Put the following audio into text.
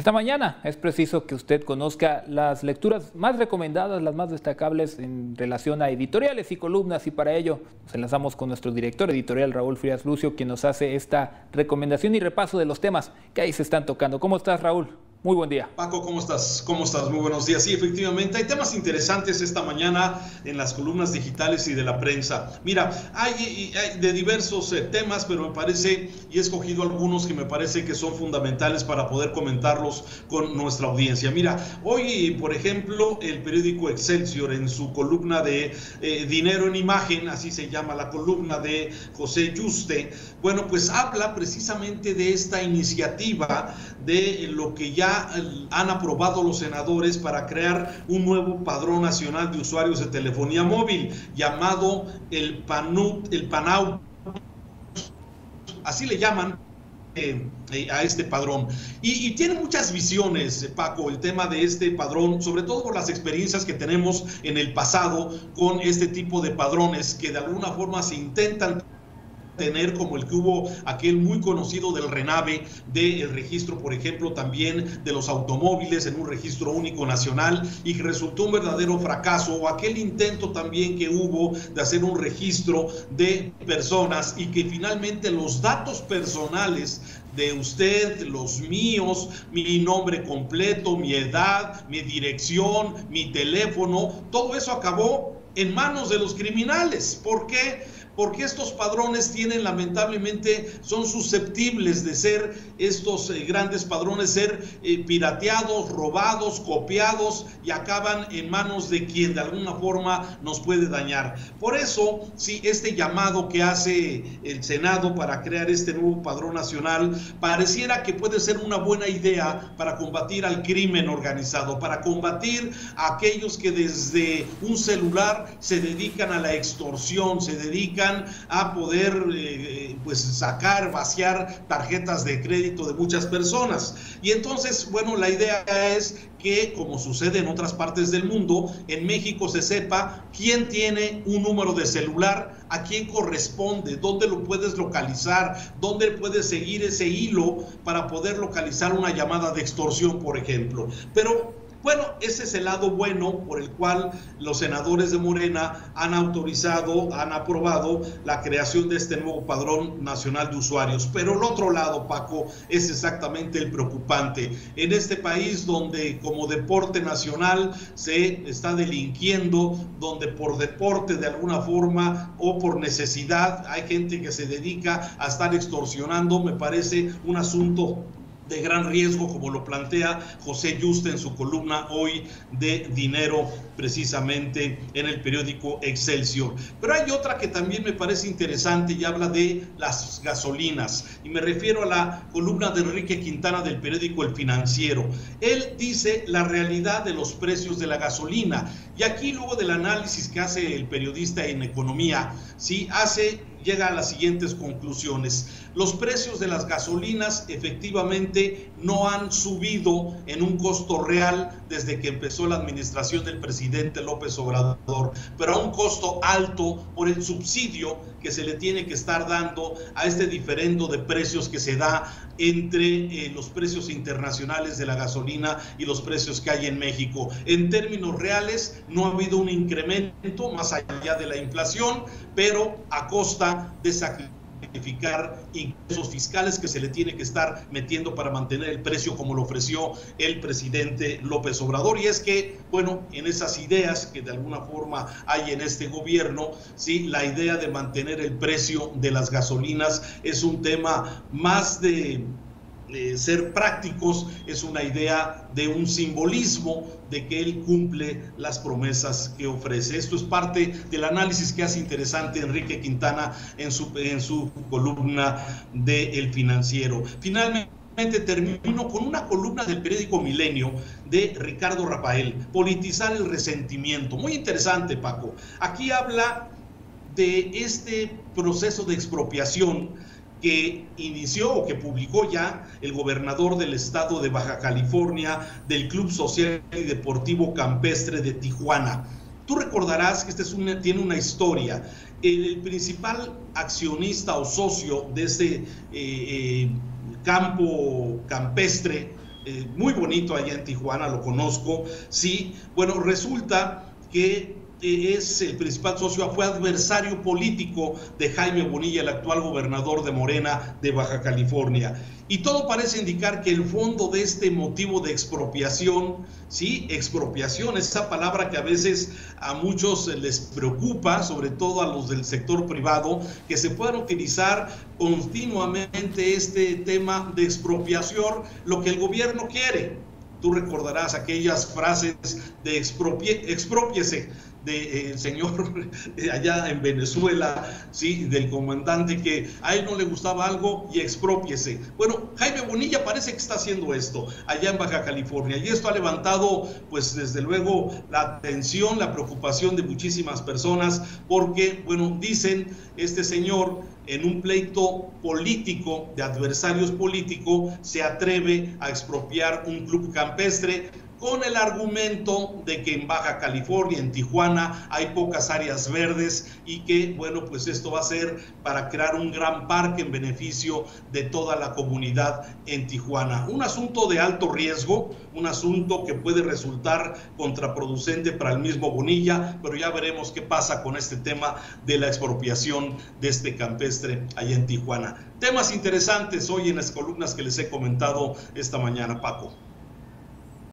Esta mañana es preciso que usted conozca las lecturas más recomendadas, las más destacables en relación a editoriales y columnas y para ello nos enlazamos con nuestro director editorial Raúl Frías Lucio quien nos hace esta recomendación y repaso de los temas que ahí se están tocando. ¿Cómo estás Raúl? Muy buen día. Paco, ¿cómo estás? ¿Cómo estás? Muy buenos días. Sí, efectivamente, hay temas interesantes esta mañana en las columnas digitales y de la prensa. Mira, hay, de diversos eh, temas, pero me parece, y he escogido algunos que me parece que son fundamentales para poder comentarlos con nuestra audiencia. Mira, hoy, por ejemplo, el periódico Excelsior en su columna de eh, Dinero en Imagen, así se llama la columna de José Yuste, bueno, pues habla precisamente de esta iniciativa de lo que ya han aprobado los senadores para crear un nuevo padrón nacional de usuarios de telefonía móvil llamado el PANUT, el PANAU, así le llaman eh, eh, a este padrón. Y, y, tiene muchas visiones, Paco, el tema de este padrón, sobre todo por las experiencias que tenemos en el pasado con este tipo de padrones que de alguna forma se intentan tener como el que hubo aquel muy conocido del RENAVE, del registro, por ejemplo, también de los automóviles en un registro único nacional y que resultó un verdadero fracaso, o aquel intento también que hubo de hacer un registro de personas y que finalmente los datos personales de usted, los míos, mi nombre completo, mi edad, mi dirección, mi teléfono, todo eso acabó en manos de los criminales. ¿Por qué? Porque estos padrones tienen lamentablemente, son susceptibles de ser estos eh, grandes padrones, ser eh, pirateados, robados, copiados y acaban en manos de quien de alguna forma nos puede dañar. Por eso, sí, este llamado que hace el Senado para crear este nuevo padrón nacional, pareciera que puede ser una buena idea para combatir al crimen organizado, para combatir a aquellos que desde un celular se dedican a la extorsión, se dedican a poder eh, pues sacar, vaciar tarjetas de crédito de muchas personas. Y entonces, bueno, la idea es que, como sucede en otras partes del mundo, en México se sepa quién tiene un número de celular, a quién corresponde, dónde lo puedes localizar, dónde puedes seguir ese hilo para poder localizar una llamada de extorsión, por ejemplo. Pero bueno, ese es el lado bueno por el cual los senadores de Morena han autorizado, han aprobado la creación de este nuevo padrón nacional de usuarios. Pero el otro lado, Paco, es exactamente el preocupante. En este país donde como deporte nacional se está delinquiendo, donde por deporte de alguna forma o por necesidad hay gente que se dedica a estar extorsionando, me parece un asunto de gran riesgo, como lo plantea José Yuste en su columna hoy de dinero, precisamente en el periódico Excelsior. Pero hay otra que también me parece interesante y habla de las gasolinas. Y me refiero a la columna de Enrique Quintana del periódico El Financiero. Él dice la realidad de los precios de la gasolina. Y aquí luego del análisis que hace el periodista en economía, sí hace llega a las siguientes conclusiones. Los precios de las gasolinas efectivamente no han subido en un costo real desde que empezó la administración del presidente López Obrador, pero a un costo alto por el subsidio que se le tiene que estar dando a este diferendo de precios que se da entre eh, los precios internacionales de la gasolina y los precios que hay en México. En términos reales, no ha habido un incremento más allá de la inflación, pero a costa de identificar ingresos fiscales que se le tiene que estar metiendo para mantener el precio como lo ofreció el presidente López Obrador. Y es que, bueno, en esas ideas que de alguna forma hay en este gobierno, sí, la idea de mantener el precio de las gasolinas es un tema más de ser prácticos es una idea de un simbolismo de que él cumple las promesas que ofrece. Esto es parte del análisis que hace interesante Enrique Quintana en su, en su columna de El Financiero. Finalmente, termino con una columna del periódico Milenio de Ricardo Rafael, Politizar el resentimiento. Muy interesante, Paco. Aquí habla de este proceso de expropiación que inició o que publicó ya el gobernador del estado de Baja California del Club Social y Deportivo Campestre de Tijuana. Tú recordarás que este es tiene una historia. El, principal accionista o socio de ese eh, eh, campo campestre eh, muy bonito allá en Tijuana, lo conozco, sí. Bueno, resulta que es el principal socio, fue adversario político de Jaime Bonilla, el actual gobernador de Morena de Baja California. Y todo parece indicar que el fondo de este motivo de expropiación, sí, expropiación, esa palabra que a veces a muchos les preocupa, sobre todo a los del sector privado, que se puedan utilizar continuamente este tema de expropiación, lo que el gobierno quiere. Tú recordarás aquellas frases de expropie, expropiese del señor allá en Venezuela, ¿sí? del comandante que a él no le gustaba algo y expropiese. Bueno, Jaime Bonilla parece que está haciendo esto allá en Baja California y esto ha levantado pues desde luego la atención, la preocupación de muchísimas personas porque, bueno, dicen este señor en un pleito político de adversarios políticos se atreve a expropiar un club campestre con el argumento de que en Baja California, en Tijuana, hay pocas áreas verdes y que, bueno, pues esto va a ser para crear un gran parque en beneficio de toda la comunidad en Tijuana. Un asunto de alto riesgo, un asunto que puede resultar contraproducente para el mismo Bonilla, pero ya veremos qué pasa con este tema de la expropiación de este campestre allá en Tijuana. Temas interesantes hoy en las columnas que les he comentado esta mañana, Paco.